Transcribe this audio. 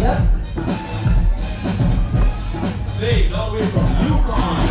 Yep. Say, long way from Yukon.